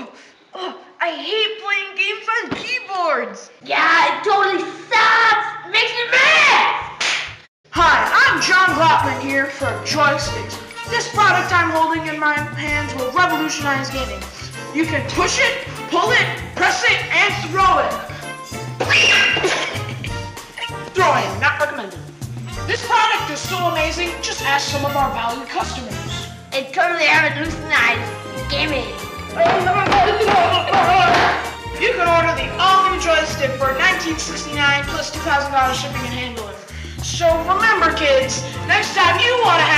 Oh, oh, I hate playing games on keyboards. Yeah, it totally sucks. It makes me mad. Hi, I'm John Glotman here for Joysticks. This product I'm holding in my hands will revolutionize gaming. You can push it, pull it, press it, and throw it. Throwing, not recommended. This product is so amazing, just ask some of our valued customers. It totally revolutionized gaming. Joystick for $1969 plus $2,000 shipping and handling. So remember, kids, next time you want to